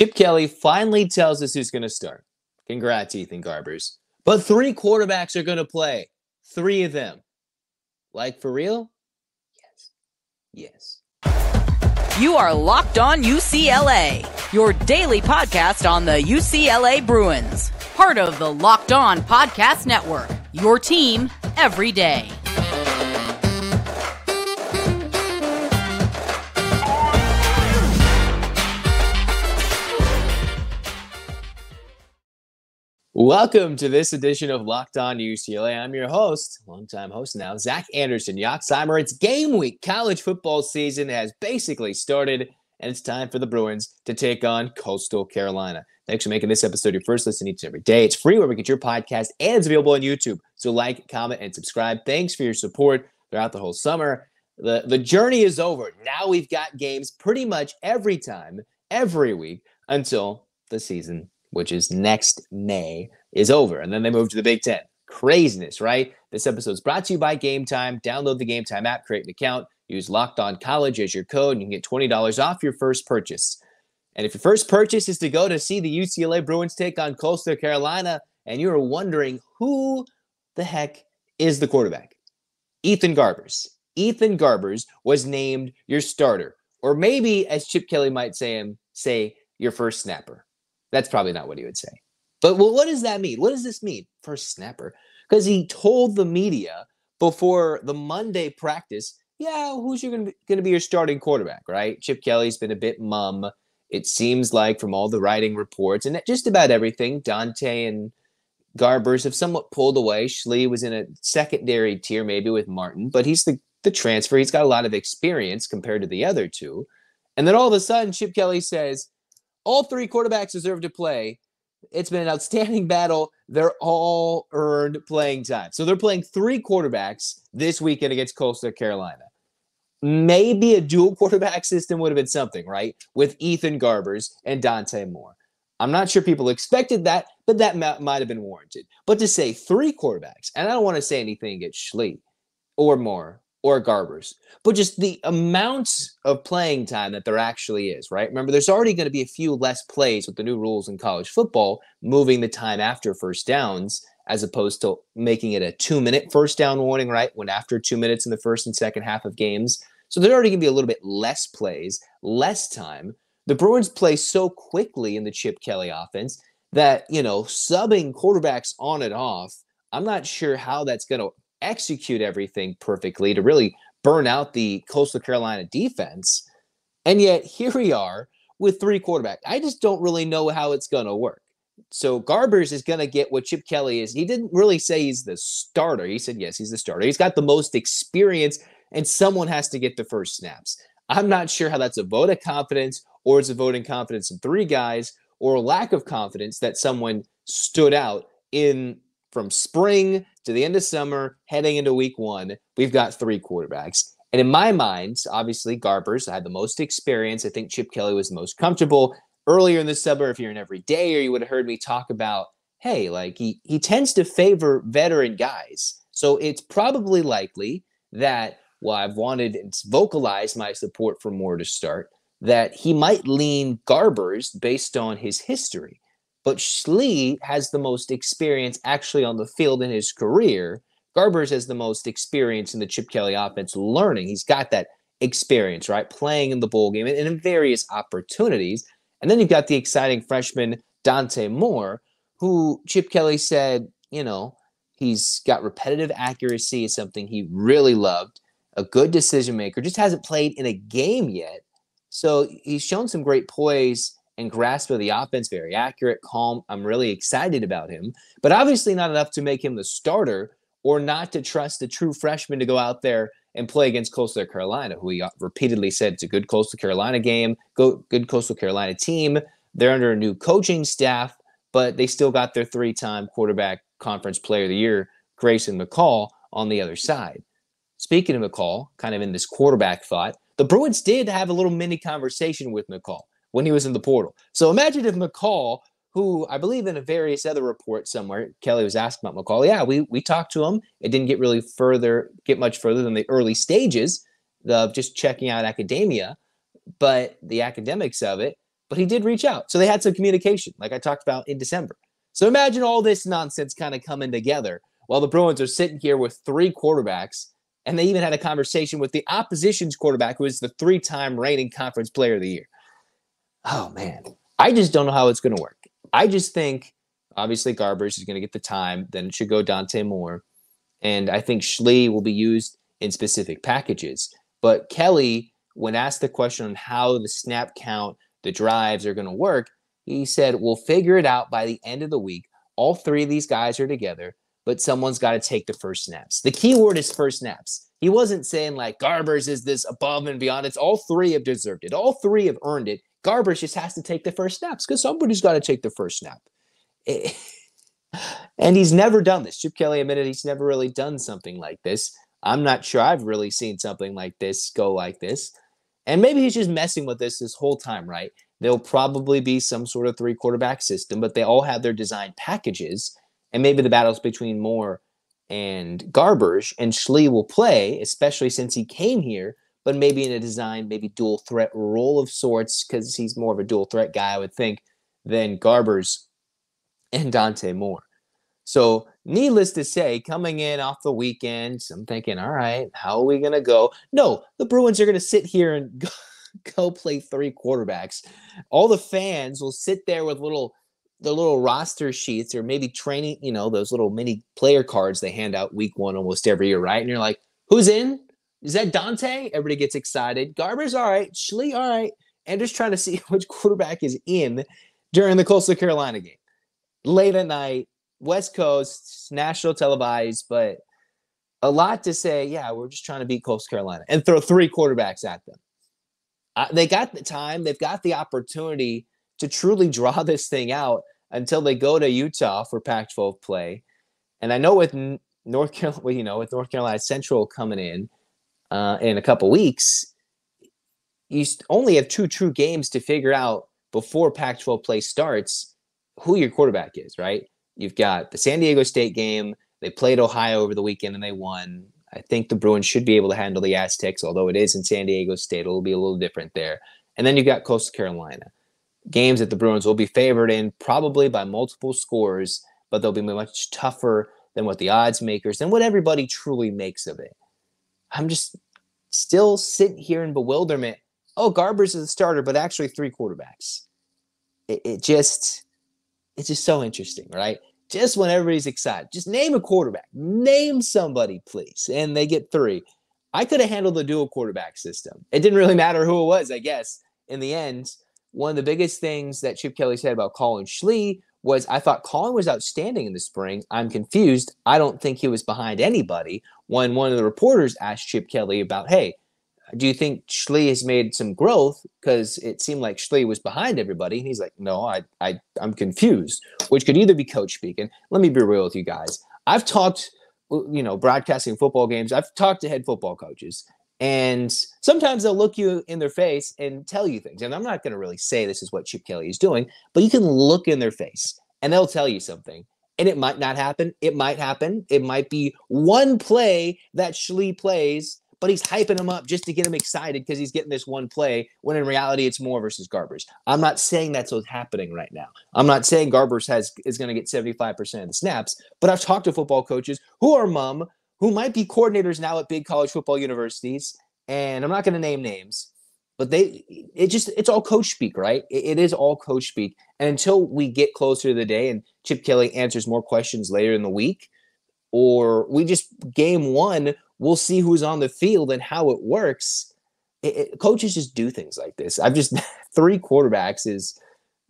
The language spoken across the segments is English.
Chip Kelly finally tells us who's going to start. Congrats, Ethan Garbers. But three quarterbacks are going to play. Three of them. Like for real? Yes. Yes. You are Locked On UCLA, your daily podcast on the UCLA Bruins. Part of the Locked On Podcast Network, your team every day. Welcome to this edition of Locked On UCLA. I'm your host, longtime host now, Zach Anderson Yoxsimer. It's game week. College football season has basically started, and it's time for the Bruins to take on Coastal Carolina. Thanks for making this episode your first listen each and every day. It's free where we get your podcast, and it's available on YouTube. So like, comment, and subscribe. Thanks for your support throughout the whole summer. The, the journey is over. Now we've got games pretty much every time, every week until the season which is next May, is over. And then they move to the Big Ten. Craziness, right? This episode is brought to you by Game Time. Download the Game Time app, create an account, use Locked On College as your code, and you can get $20 off your first purchase. And if your first purchase is to go to see the UCLA Bruins take on Coastal Carolina, and you're wondering who the heck is the quarterback, Ethan Garbers. Ethan Garbers was named your starter, or maybe, as Chip Kelly might say him, say your first snapper. That's probably not what he would say. But well, what does that mean? What does this mean? for snapper. Because he told the media before the Monday practice, yeah, who's going to be your starting quarterback, right? Chip Kelly's been a bit mum. It seems like from all the writing reports and just about everything, Dante and Garbers have somewhat pulled away. Schlee was in a secondary tier, maybe with Martin, but he's the, the transfer. He's got a lot of experience compared to the other two. And then all of a sudden, Chip Kelly says, all three quarterbacks deserve to play. It's been an outstanding battle. They're all earned playing time. So they're playing three quarterbacks this weekend against Coastal Carolina. Maybe a dual quarterback system would have been something, right? With Ethan Garbers and Dante Moore. I'm not sure people expected that, but that might have been warranted. But to say three quarterbacks, and I don't want to say anything against Schlee or Moore or Garbers, but just the amounts of playing time that there actually is, right? Remember, there's already going to be a few less plays with the new rules in college football, moving the time after first downs as opposed to making it a two minute first down warning, right? When after two minutes in the first and second half of games. So there's already going to be a little bit less plays, less time. The Bruins play so quickly in the Chip Kelly offense that, you know, subbing quarterbacks on and off, I'm not sure how that's going to execute everything perfectly to really burn out the Coastal Carolina defense. And yet here we are with three quarterbacks. I just don't really know how it's going to work. So Garbers is going to get what Chip Kelly is. He didn't really say he's the starter. He said, yes, he's the starter. He's got the most experience, and someone has to get the first snaps. I'm not sure how that's a vote of confidence or it's a vote of confidence in three guys or a lack of confidence that someone stood out in from spring to the end of summer, heading into week one, we've got three quarterbacks. And in my mind, obviously, Garbers had the most experience. I think Chip Kelly was the most comfortable. Earlier in the summer, if you're an everydayer, you would have heard me talk about, hey, like he, he tends to favor veteran guys. So it's probably likely that while I've wanted and vocalized my support for Moore to start, that he might lean Garbers based on his history. But Schlee has the most experience actually on the field in his career. Garbers has the most experience in the Chip Kelly offense learning. He's got that experience, right? Playing in the bowl game and in various opportunities. And then you've got the exciting freshman Dante Moore, who Chip Kelly said, you know, he's got repetitive accuracy, is something he really loved, a good decision maker, just hasn't played in a game yet. So he's shown some great poise and grasp of the offense, very accurate, calm. I'm really excited about him, but obviously not enough to make him the starter or not to trust the true freshman to go out there and play against Coastal Carolina, who he uh, repeatedly said it's a good Coastal Carolina game, go, good Coastal Carolina team. They're under a new coaching staff, but they still got their three time quarterback conference player of the year, Grayson McCall, on the other side. Speaking of McCall, kind of in this quarterback thought, the Bruins did have a little mini conversation with McCall when he was in the portal. So imagine if McCall, who I believe in a various other reports somewhere, Kelly was asked about McCall. Yeah, we we talked to him. It didn't get really further, get much further than the early stages of just checking out academia, but the academics of it. but he did reach out. So they had some communication, like I talked about in December. So imagine all this nonsense kind of coming together while the Bruins are sitting here with three quarterbacks. And they even had a conversation with the opposition's quarterback, who is the three time reigning conference player of the year. Oh, man. I just don't know how it's going to work. I just think, obviously, Garbers is going to get the time. Then it should go Dante Moore. And I think Schlee will be used in specific packages. But Kelly, when asked the question on how the snap count, the drives are going to work, he said, We'll figure it out by the end of the week. All three of these guys are together, but someone's got to take the first snaps. The key word is first snaps. He wasn't saying like Garbers is this above and beyond. It's all three have deserved it. All three have earned it. Garbers just has to take the first snaps because somebody's got to take the first snap. Eh, and he's never done this. Chip Kelly admitted he's never really done something like this. I'm not sure I've really seen something like this go like this. And maybe he's just messing with this this whole time, right? There'll probably be some sort of three quarterback system, but they all have their design packages. And maybe the battles between Moore and Garbers and Schlee will play, especially since he came here, but maybe in a design, maybe dual threat role of sorts, because he's more of a dual threat guy, I would think, than Garbers and Dante Moore. So, needless to say, coming in off the weekend, I'm thinking, all right, how are we going to go? No, the Bruins are going to sit here and go, go play three quarterbacks. All the fans will sit there with little the little roster sheets or maybe training, you know, those little mini player cards they hand out week one almost every year, right? And you're like, who's in? Is that Dante? Everybody gets excited. Garbers all right. Schlee, all right. And just trying to see which quarterback is in during the Coastal Carolina game. Late at night, West Coast, national televised, but a lot to say. Yeah, we're just trying to beat Coastal Carolina and throw three quarterbacks at them. Uh, they got the time, they've got the opportunity to truly draw this thing out until they go to Utah for Pac-12 play. And I know with North Carolina, you know, with North Carolina Central coming in uh, in a couple weeks, you only have two true games to figure out before Pac-12 play starts who your quarterback is, right? You've got the San Diego State game. They played Ohio over the weekend and they won. I think the Bruins should be able to handle the Aztecs, although it is in San Diego State. It'll be a little different there. And then you've got Coastal Carolina. Games that the Bruins will be favored in probably by multiple scores, but they'll be much tougher than what the odds makers and what everybody truly makes of it. I'm just still sitting here in bewilderment. Oh, Garbers is the starter, but actually three quarterbacks. It, it just, it's just so interesting, right? just when everybody's excited. Just name a quarterback. Name somebody, please. And they get three. I could have handled the dual quarterback system. It didn't really matter who it was, I guess. In the end, one of the biggest things that Chip Kelly said about Collin Schlee was I thought Collin was outstanding in the spring. I'm confused. I don't think he was behind anybody. When one of the reporters asked Chip Kelly about, hey, do you think Schlee has made some growth? Because it seemed like Schlee was behind everybody. And he's like, no, I, I, I'm confused, which could either be coach speaking. Let me be real with you guys. I've talked, you know, broadcasting football games. I've talked to head football coaches, and sometimes they'll look you in their face and tell you things. And I'm not going to really say this is what Chip Kelly is doing, but you can look in their face and they'll tell you something. And it might not happen. It might happen. It might be one play that Schlee plays but he's hyping him up just to get him excited because he's getting this one play when in reality it's Moore versus Garbers. I'm not saying that's what's happening right now. I'm not saying Garbers has is going to get 75% of the snaps, but I've talked to football coaches who are mum, who might be coordinators now at big college football universities, and I'm not going to name names, but they it just it's all coach speak, right? It, it is all coach speak. And until we get closer to the day and Chip Kelly answers more questions later in the week, or we just game one we'll see who's on the field and how it works. It, it, coaches just do things like this. I've just three quarterbacks is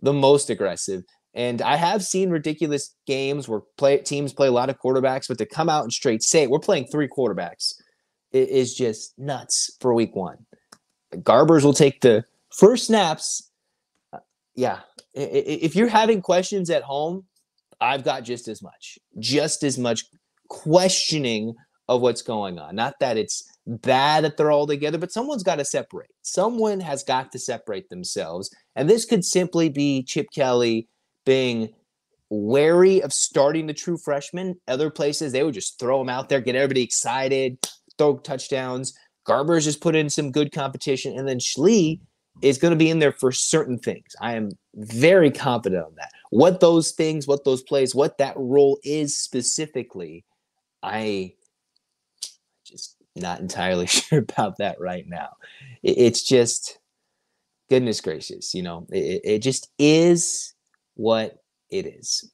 the most aggressive. And I have seen ridiculous games where play teams play a lot of quarterbacks, but to come out and straight say we're playing three quarterbacks is just nuts for week one. The Garbers will take the first snaps. Uh, yeah. If you're having questions at home, I've got just as much, just as much questioning of what's going on. Not that it's bad that they're all together, but someone's got to separate. Someone has got to separate themselves. And this could simply be Chip Kelly being wary of starting the true freshman. Other places, they would just throw them out there, get everybody excited, throw touchdowns. Garbers just put in some good competition. And then Schlee, is going to be in there for certain things. I am very confident on that. What those things, what those plays, what that role is specifically, I just not entirely sure about that right now. It's just goodness gracious, you know, it, it just is what it is.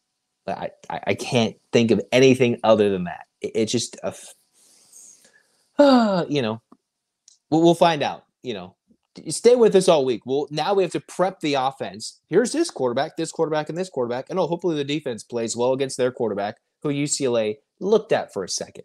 I, I, I can't think of anything other than that. It, it's just a, uh, you know, we'll, we'll find out. You know, stay with us all week. Well, now we have to prep the offense. Here's this quarterback, this quarterback, and this quarterback. And oh, hopefully the defense plays well against their quarterback, who UCLA looked at for a second.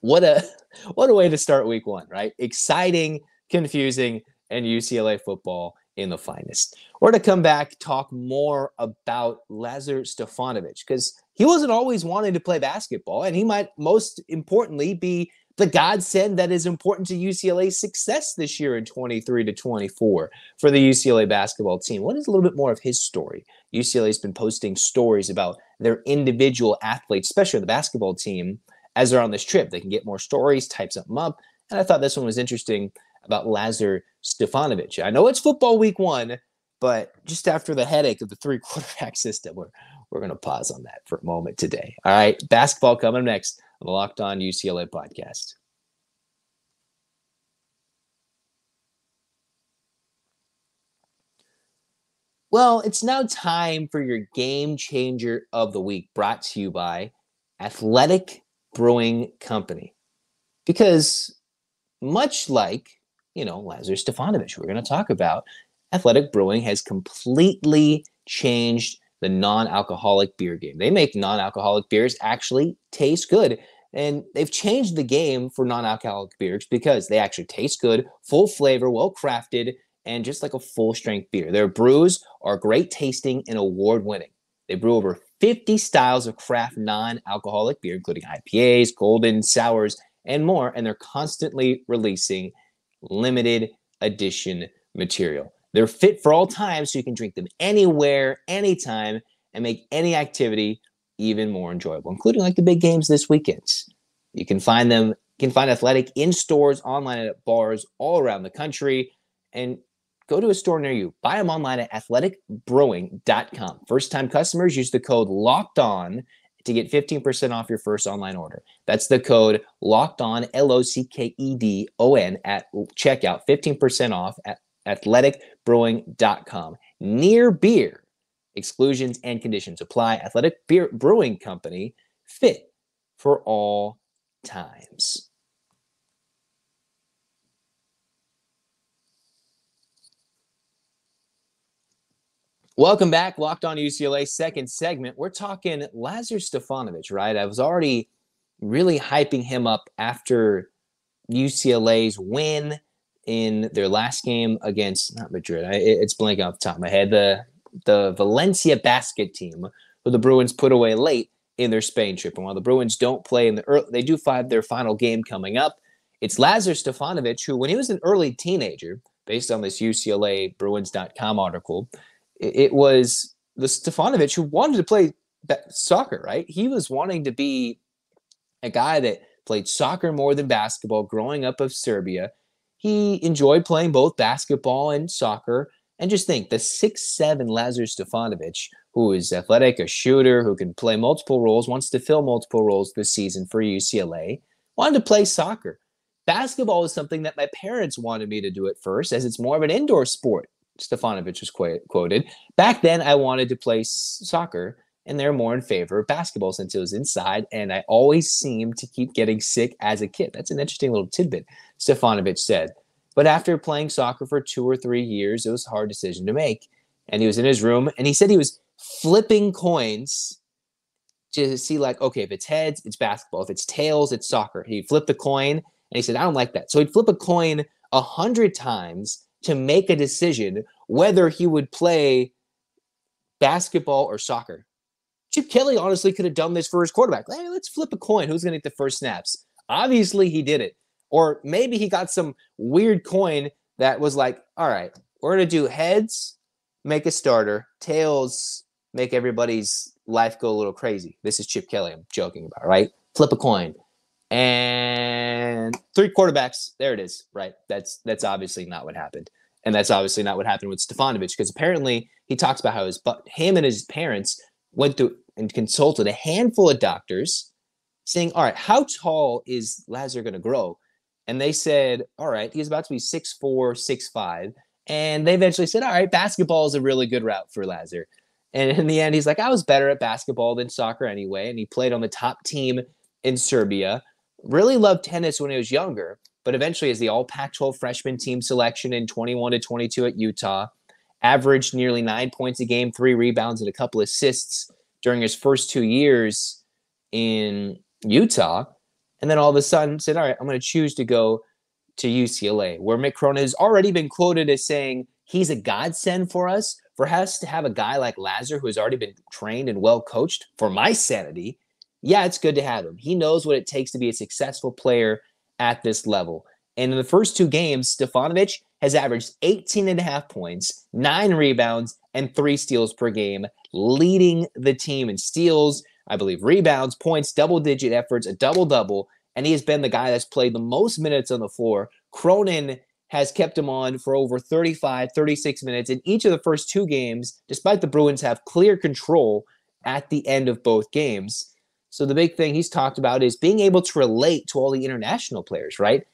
What a what a way to start week one, right? Exciting, confusing, and UCLA football in the finest. We're to come back, talk more about Lazar Stefanovic, because he wasn't always wanting to play basketball, and he might most importantly be the godsend that is important to UCLA's success this year in 23 to 24 for the UCLA basketball team. What is a little bit more of his story? UCLA's been posting stories about their individual athletes, especially the basketball team, as they're on this trip. They can get more stories, type something up. And I thought this one was interesting about Lazar Stefanovic. I know it's football week one, but just after the headache of the three quarterback system, we're, we're going to pause on that for a moment today. All right, basketball coming next on the Locked On UCLA podcast. Well, it's now time for your game changer of the week, brought to you by Athletic Brewing Company. Because much like, you know, Lazar Stefanovic, we're going to talk about, Athletic Brewing has completely changed the non-alcoholic beer game. They make non-alcoholic beers actually taste good. And they've changed the game for non-alcoholic beers because they actually taste good, full flavor, well crafted, and just like a full strength beer. Their brews are great tasting and award winning. They brew over 50 styles of craft non-alcoholic beer, including IPAs, golden, sours, and more. And they're constantly releasing limited edition material. They're fit for all times, so you can drink them anywhere, anytime, and make any activity even more enjoyable, including like the big games this weekend. You can find them, you can find Athletic in stores, online at bars all around the country, and go to a store near you. Buy them online at athleticbrewing.com. First time customers use the code locked on to get 15% off your first online order. That's the code locked on, L O C K E D O N, at checkout, 15% off at athleticbrewing.com. Near beer, exclusions and conditions apply. Athletic Beer Brewing Company, fit for all times. Welcome back, Locked On UCLA, second segment. We're talking Lazar Stefanovic, right? I was already really hyping him up after UCLA's win in their last game against not Madrid. I, it's blanking off the top of my head. The the Valencia basket team, who the Bruins put away late in their Spain trip. And while the Bruins don't play in the early, they do find their final game coming up. It's Lazar Stefanovic, who, when he was an early teenager, based on this UCLA Bruins.com article, it was the Stefanovic who wanted to play soccer, right? He was wanting to be a guy that played soccer more than basketball growing up of Serbia. He enjoyed playing both basketball and soccer. And just think the six-seven Lazar Stefanovic, who is athletic, a shooter, who can play multiple roles, wants to fill multiple roles this season for UCLA, wanted to play soccer. Basketball is something that my parents wanted me to do at first, as it's more of an indoor sport. Stefanovic was qu- quoted. Back then, I wanted to play soccer, and they're more in favor of basketball since it was inside, and I always seemed to keep getting sick as a kid. That's an interesting little tidbit, Stefanovic said. But after playing soccer for two or three years, it was a hard decision to make. And he was in his room, and he said he was flipping coins to see, like, okay, if it's heads, it's basketball. If it's tails, it's soccer. He flipped the coin, and he said, I don't like that. So he'd flip a coin a hundred times to make a decision whether he would play basketball or soccer. Chip Kelly honestly could have done this for his quarterback. Hey, let's flip a coin. Who's going to get the first snaps? Obviously, he did it. Or maybe he got some weird coin that was like, all right, we're going to do heads, make a starter, tails, make everybody's life go a little crazy. This is Chip Kelly I'm joking about, right? Flip a coin. And three quarterbacks, there it is, right? That's that's obviously not what happened. And that's obviously not what happened with Stefanovic because apparently he talks about how his but him and his parents went through and consulted a handful of doctors saying, All right, how tall is Lazar going to grow? And they said, All right, he's about to be six four, six five. And they eventually said, All right, basketball is a really good route for Lazar. And in the end, he's like, I was better at basketball than soccer anyway. And he played on the top team in Serbia. Really loved tennis when he was younger, but eventually, as the all Pac 12 freshman team selection in 21 to 22 at Utah, averaged nearly nine points a game, three rebounds, and a couple assists during his first two years in Utah. And then all of a sudden said, All right, I'm going to choose to go to UCLA, where Mick Cronin has already been quoted as saying he's a godsend for us. For us to have a guy like Lazar who has already been trained and well coached for my sanity, yeah, it's good to have him. He knows what it takes to be a successful player at this level. And in the first two games, Stefanovic has averaged 18 and a half points, nine rebounds, and three steals per game, leading the team in steals, I believe rebounds, points, double digit efforts, a double double. And he has been the guy that's played the most minutes on the floor. Cronin has kept him on for over 35, 36 minutes in each of the first two games, despite the Bruins have clear control at the end of both games. So the big thing he's talked about is being able to relate to all the international players, right?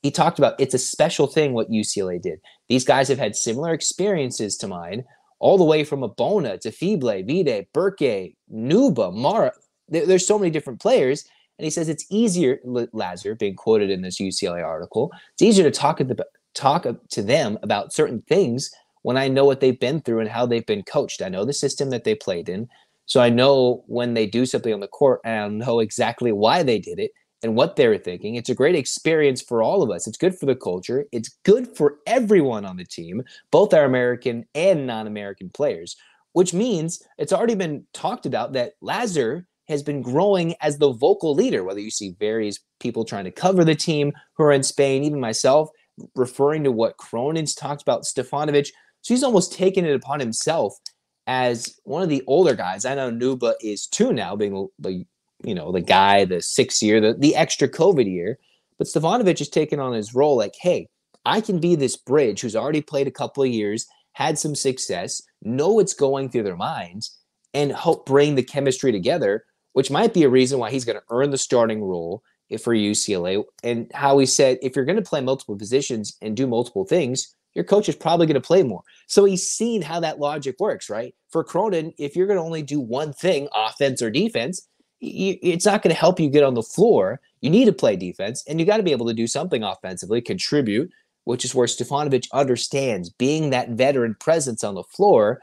He talked about it's a special thing what UCLA did. These guys have had similar experiences to mine, all the way from Abona to Fible, Vide, Berke, Nwuba, Mara. there's so many different players. And he says it's easier, Lazar, being quoted in this UCLA article, it's easier to talk, the, talk to them about certain things when I know what they've been through and how they've been coached. I know the system that they played in. So I know when they do something on the court and I know exactly why they did it and what they were thinking. It's a great experience for all of us. It's good for the culture. It's good for everyone on the team, both our American and non American players, which means it's already been talked about that Lazar has been growing as the vocal leader, whether you see various people trying to cover the team who are in Spain, even myself, referring to what Cronin's talked about, Stefanovic. So he's almost taken it upon himself as one of the older guys. I know Nwuba is two now, being the you know the guy, the six year, the, the extra COVID year. But Stefanovic is taking on his role like, hey, I can be this bridge who's already played a couple of years, had some success, know what's going through their minds, and help bring the chemistry together which might be a reason why he's going to earn the starting role for UCLA. And how he said, if you're going to play multiple positions and do multiple things, your coach is probably going to play more. So he's seen how that logic works, right? For Cronin, if you're going to only do one thing, offense or defense, it's not going to help you get on the floor. You need to play defense, and you got to be able to do something offensively, contribute, which is where Stefanovic understands being that veteran presence on the floor.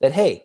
That hey,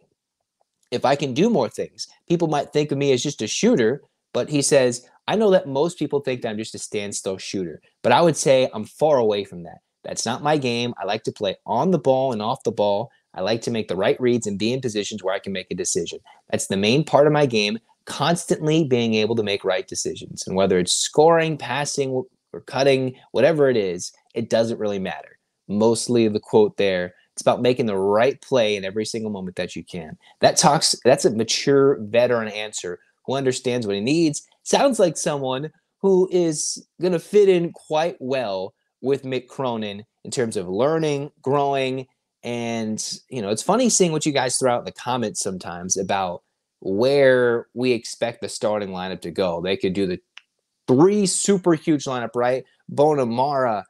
if I can do more things, people might think of me as just a shooter, but he says, I know that most people think that I'm just a standstill shooter, but I would say I'm far away from that. That's not my game. I like to play on the ball and off the ball. I like to make the right reads and be in positions where I can make a decision. That's the main part of my game, constantly being able to make right decisions. And whether it's scoring, passing, or cutting, whatever it is, it doesn't really matter. Mostly the quote there it's about making the right play in every single moment that you can. That talks, that's a mature veteran answer who understands what he needs. Sounds like someone who is going to fit in quite well with Mick Cronin in terms of learning, growing, and you know, it's funny seeing what you guys throw out in the comments sometimes about where we expect the starting lineup to go. They could do the three super huge lineup, right? Bonamara,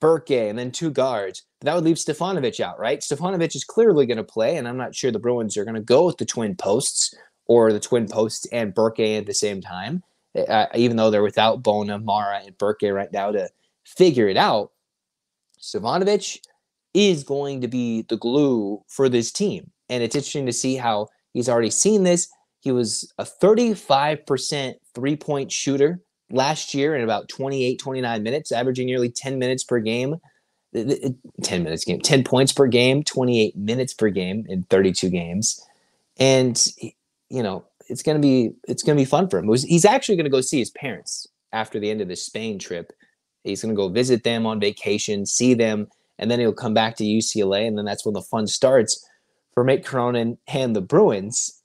Berke, and then two guards. That would leave Stefanovic out, right? Stefanovic is clearly going to play, and I'm not sure the Bruins are going to go with the twin posts or the twin posts and Berke at the same time, uh, even though they're without Bona, Mara, and Berke right now to figure it out. Stefanovic is going to be the glue for this team. And it's interesting to see how he's already seen this. He was a 35% three point shooter last year in about 28, 29 minutes, averaging nearly 10 minutes per game. 10 minutes game, 10 points per game, 28 minutes per game in 32 games. And you know, it's going to be it's going to be fun for him. He's actually going to go see his parents after the end of the Spain trip. He's going to go visit them on vacation, see them, and then he'll come back to UCLA and then that's when the fun starts for Mick Cronin and the Bruins.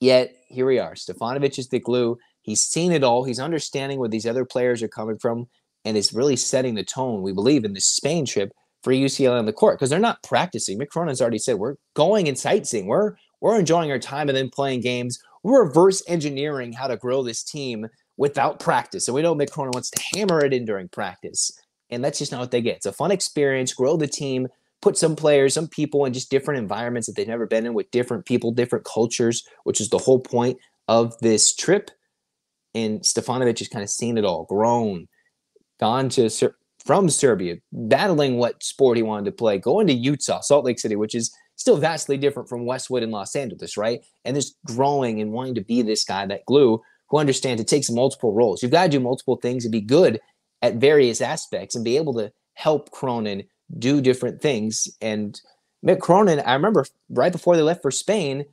Yet here we are. Stefanovic is the glue. He's seen it all. He's understanding where these other players are coming from and is really setting the tone, we believe, in this Spain trip for UCLA on the court because they're not practicing. Mick Cronin's already said we're going and sightseeing. We're we're enjoying our time and then playing games. We're reverse engineering how to grow this team without practice. And we know Mick Cronin wants to hammer it in during practice. And that's just not what they get. It's a fun experience, grow the team, put some players, some people in just different environments that they've never been in with different people, different cultures, which is the whole point of this trip. And Stefanovic has kind of seen it all, grown, gone to from Serbia, battling what sport he wanted to play, going to Utah, Salt Lake City, which is still vastly different from Westwood and Los Angeles, right? And just growing and wanting to be this guy, that glue, who understands it takes multiple roles. You've got to do multiple things and be good at various aspects and be able to help Cronin do different things. And Mick Cronin, I remember right before they left for Spain,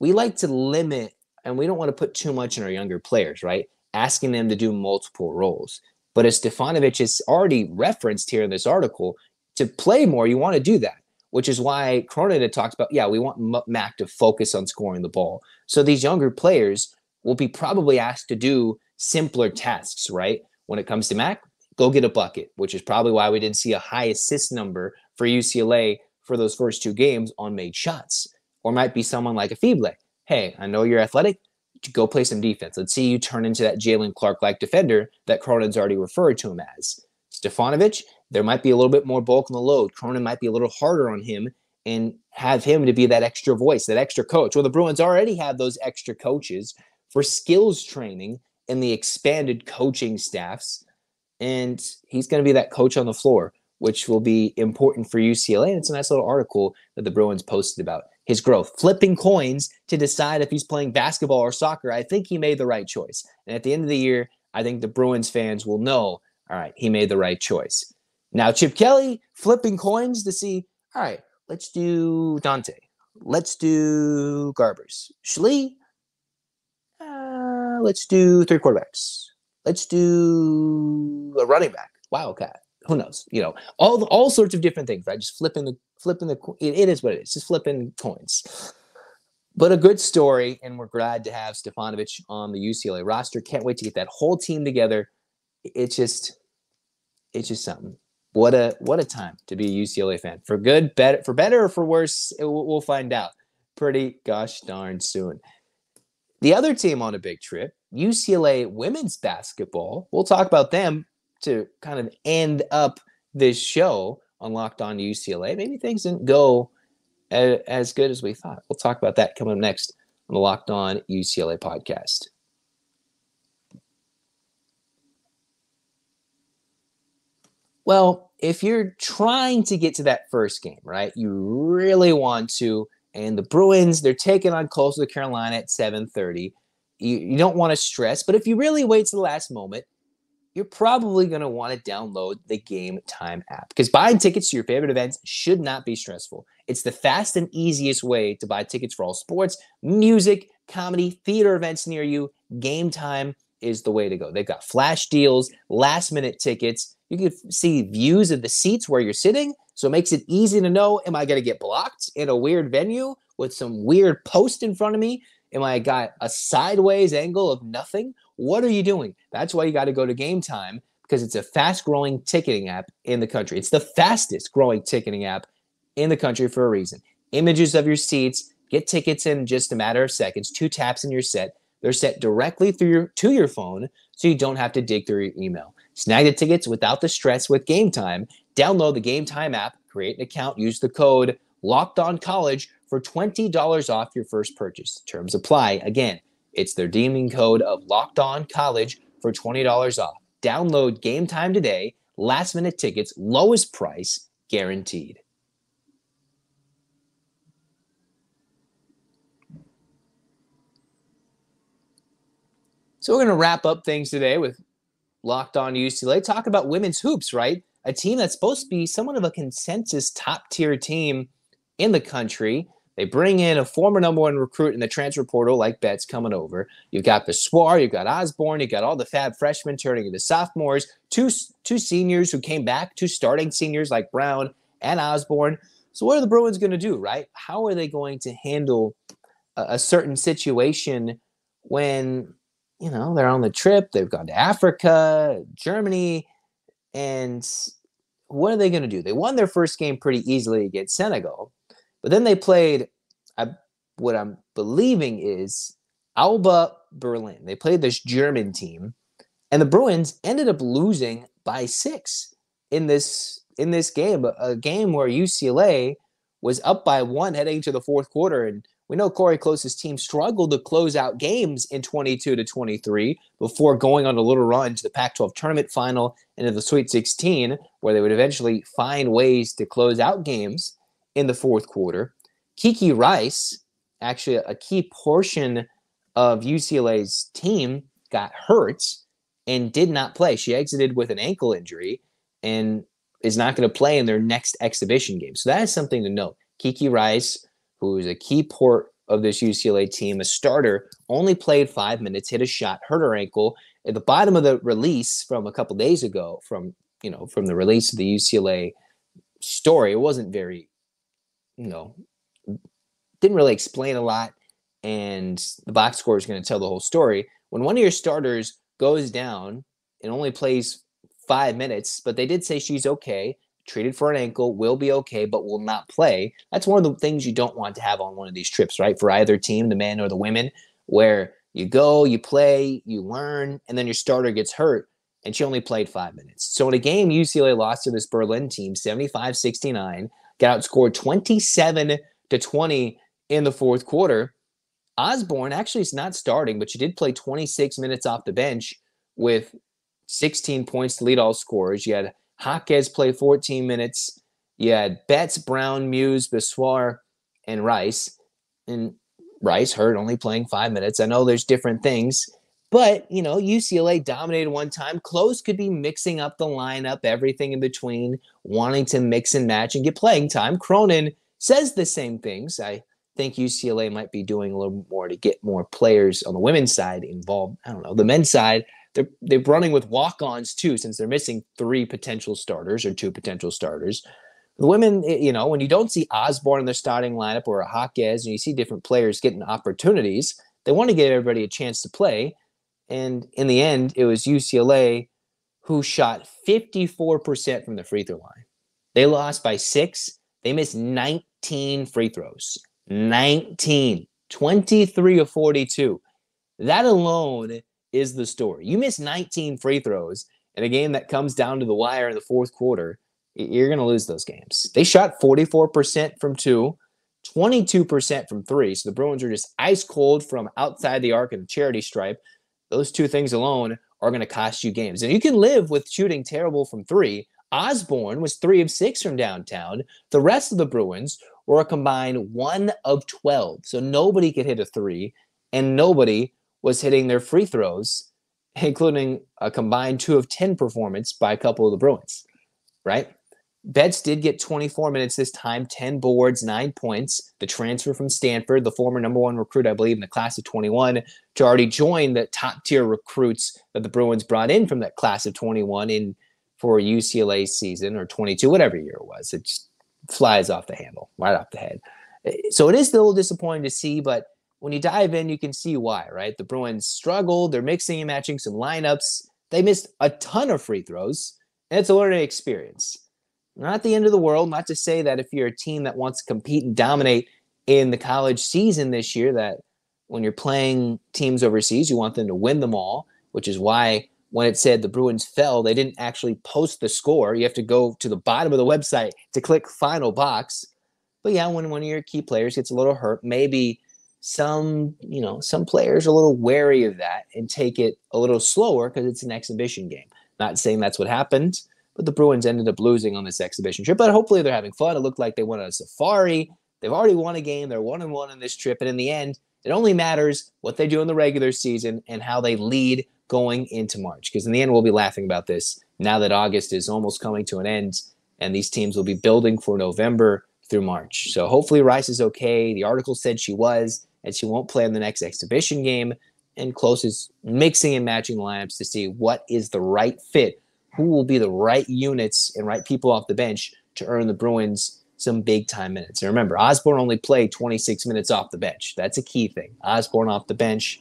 we like to limit and we don't want to put too much in our younger players, right? Asking them to do multiple roles. But as Stefanovic has already referenced here in this article, to play more, you want to do that, which is why Cronin had talked about, yeah, we want Mack to focus on scoring the ball. So these younger players will be probably asked to do simpler tasks, right? When it comes to Mack, go get a bucket, which is probably why we didn't see a high assist number for UCLA for those first two games on made shots. Or might be someone like Afible. Hey, I know you're athletic. Go play some defense. Let's see you turn into that Jaylen Clark like defender that Cronin's already referred to him as. Stefanovic, there might be a little bit more bulk in the load. Cronin might be a little harder on him and have him to be that extra voice, that extra coach. Well, the Bruins already have those extra coaches for skills training and the expanded coaching staffs and he's going to be that coach on the floor, which will be important for UCLA. And it's a nice little article that the Bruins posted about his growth, flipping coins to decide if he's playing basketball or soccer. I think he made the right choice. And at the end of the year, I think the Bruins fans will know, all right, he made the right choice. Now, Chip Kelly flipping coins to see, all right, let's do Dante. Let's do Garbers. Schlee, uh, let's do three quarterbacks. Let's do a running back, wildcat. Who knows? You know, all all sorts of different things, right? Just flipping the flipping the. it, it is what it is. Just flipping coins. But a good story, and we're glad to have Stefanovic on the UCLA roster. Can't wait to get that whole team together. It's just, it's just something. What a what a time to be a UCLA fan. For good, better, for better or for worse, it, we'll find out pretty gosh darn soon. The other team on a big trip UCLA women's basketball. We'll talk about them to kind of end up this show on Locked On UCLA. Maybe things didn't go as good as we thought. We'll talk about that coming up next on the Locked On UCLA podcast. Well, if you're trying to get to that first game, right? You really want to, and the Bruins, they're taking on Coastal Carolina at 7:30 you, you don't want to stress, but if you really wait to the last moment, you're probably going to want to download the Game Time app because buying tickets to your favorite events should not be stressful. It's the fast and easiest way to buy tickets for all sports, music, comedy, theater events near you. Game Time is the way to go. They've got flash deals, last minute tickets. You can see views of the seats where you're sitting. So it makes it easy to know am I going to get blocked in a weird venue with some weird post in front of me? Am I got a sideways angle of nothing? What are you doing? That's why you got to go to Game Time because it's a fast growing ticketing app in the country. It's the fastest growing ticketing app in the country for a reason. Images of your seats, get tickets in just a matter of seconds, two taps and you're set. They're set directly through your to your phone so you don't have to dig through your email. Snag the tickets without the stress with Game Time. Download the Game Time app, create an account, use the code Locked On College for $20 off your first purchase. Terms apply. Again, it's their deeming code of Locked On College for $20 off. Download Game Time today. Last minute tickets, lowest price guaranteed. So we're going to wrap up things today with Locked On UCLA. Talk about women's hoops, right? A team that's supposed to be somewhat of a consensus top tier team in the country. They bring in a former number one recruit in the transfer portal, like Betts, coming over. You've got Bessoir, you've got Osborne, you've got all the fab freshmen turning into sophomores, two, two seniors who came back, two starting seniors like Brown and Osborne. So, what are the Bruins going to do, right? How are they going to handle a, a certain situation when, you know, they're on the trip, they've gone to Africa, Germany, and what are they going to do? They won their first game pretty easily against Senegal, but then they played. I, what I'm believing is Alba Berlin. They played this German team, and the Bruins ended up losing by six in this in this game. A, a game where UCLA was up by one heading to the fourth quarter, and we know Cori Close's team struggled to close out games in 22 to 23 before going on a little run to the Pac 12 tournament final and to the Sweet 16, where they would eventually find ways to close out games in the fourth quarter. Kiki Rice, actually a key portion of UCLA's team, got hurt and did not play. She exited with an ankle injury and is not going to play in their next exhibition game. So that is something to note. Kiki Rice who is a key port of this UCLA team, a starter, only played five minutes, hit a shot, hurt her ankle. At the bottom of the release from a couple days ago, from you know, from the release of the UCLA story, it wasn't very, you know, didn't really explain a lot, and the box score is going to tell the whole story. When one of your starters goes down and only plays five minutes, but they did say she's okay treated for an ankle, will be okay, but will not play. That's one of the things you don't want to have on one of these trips, right? For either team, the men or the women, where you go, you play, you learn, and then your starter gets hurt, and she only played five minutes. So in a game, UCLA lost to this Berlin team 75 69, got outscored 27 to 20 in the fourth quarter. Osborne actually is not starting, but she did play 26 minutes off the bench with 16 points to lead all scorers. You had Jaquez played 14 minutes. You had Betts, Brown, Muse, Bessoir, and Rice. And Rice hurt, only playing five minutes. I know there's different things, but you know, UCLA dominated one time. Close could be mixing up the lineup, everything in between, wanting to mix and match and get playing time. Cronin says the same things. I think UCLA might be doing a little more to get more players on the women's side involved. I don't know. The men's side, they're they're running with walk-ons too, since they're missing three potential starters or two potential starters. The women, you know, when you don't see Osborne in their starting lineup or a Jaquez, and you see different players getting opportunities, they want to give everybody a chance to play. And in the end, it was UCLA who shot 54% from the free throw line. They lost by six. They missed 19 free throws. 19, 23 of 42. That alone is the story. You miss 19 free throws in a game that comes down to the wire in the fourth quarter, you're going to lose those games. They shot 44% from two, 22% from three. So the Bruins are just ice cold from outside the arc and the charity stripe. Those two things alone are going to cost you games. And you can live with shooting terrible from three. Osborne was three of six from downtown. The rest of the Bruins were a combined one of 12. So nobody could hit a three, and nobody was hitting their free throws, including a combined two of 10 performance by a couple of the Bruins, right? Betts did get 24 minutes this time, 10 boards, nine points. The transfer from Stanford, the former number one recruit, I believe, in the class of 21, to already join the top tier recruits that the Bruins brought in from that class of 21 in for UCLA season or 22, whatever year it was. It just flies off the handle, right off the head. So it is a little disappointing to see, but when you dive in, you can see why, right? The Bruins struggled. They're mixing and matching some lineups. They missed a ton of free throws, and it's a learning experience. Not the end of the world. Not to say that if you're a team that wants to compete and dominate in the college season this year, that when you're playing teams overseas, you want them to win them all, which is why when it said the Bruins fell, they didn't actually post the score. You have to go to the bottom of the website to click final box. But yeah, when one of your key players gets a little hurt, maybe some you know some players are a little wary of that and take it a little slower because it's an exhibition game. Not saying that's what happened but the bruins ended up losing on this exhibition trip but hopefully they're having fun. It looked like they went on a safari. They've already won a game. They're one and one in this trip and in the end it only matters what they do in the regular season and how they lead going into march because in the end we'll be laughing about this now that august is almost coming to an end and these teams will be building for november through march. So hopefully rice is okay. The article said she was and she won't play in the next exhibition game. And Close is mixing and matching lineups to see what is the right fit, who will be the right units and right people off the bench to earn the Bruins some big time minutes. And remember, Osborne only played 26 minutes off the bench. That's a key thing. Osborne off the bench.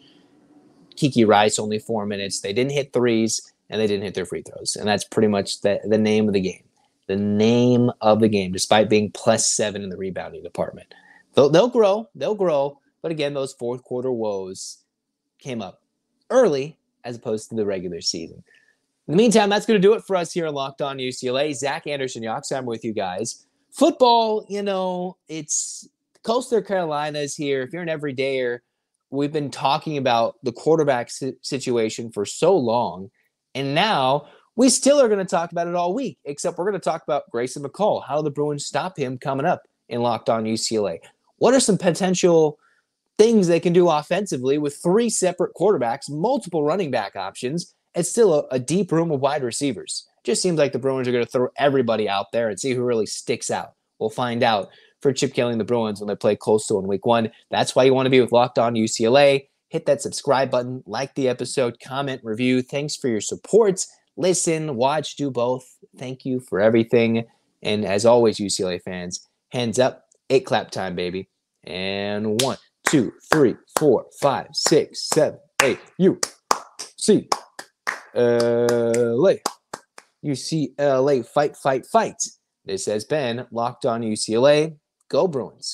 Kiki Rice only four minutes. They didn't hit threes and they didn't hit their free throws. And that's pretty much the, the name of the game. the name of the game, despite being plus seven in the rebounding department. They'll, they'll grow, they'll grow. But again, those fourth quarter woes came up early as opposed to the regular season. In the meantime, that's going to do it for us here in Locked On UCLA. Zach Anderson I'm with you guys. Football, you know, it's Coastal Carolina is here. If you're an everydayer, we've been talking about the quarterback situation for so long. And now we still are going to talk about it all week, except we're going to talk about Grayson McCall. How the Bruins stop him coming up in Locked On UCLA? What are some potential things they can do offensively with three separate quarterbacks, multiple running back options, and still a, a deep room of wide receivers? Just seems like the Bruins are going to throw everybody out there and see who really sticks out. We'll find out for Chip Kelly and the Bruins when they play Coastal in week one. That's why you want to be with Locked On UCLA. Hit that subscribe button, like the episode, comment, review. Thanks for your support. Listen, watch, do both. Thank you for everything. And as always, UCLA fans, hands up, eight clap time, baby. And one, two, three, four, five, six, seven, eight. U C L A. UCLA, fight, fight, fight. This has been Locked On UCLA. Go Bruins.